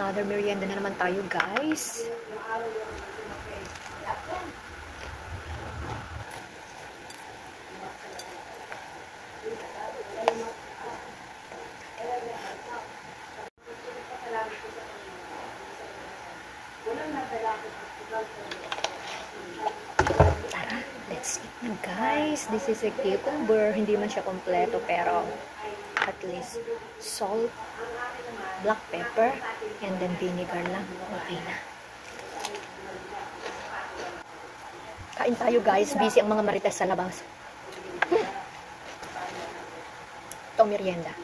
another merienda na naman tayo guys. Tara, let's eat na guys. This is a cucumber. Hindi man siya kompleto pero at least salt, black pepper, and then vinegar lang. Okay na. Kain tayo guys. Busy ang mga marites sa labas. Hmm. Ito merienda.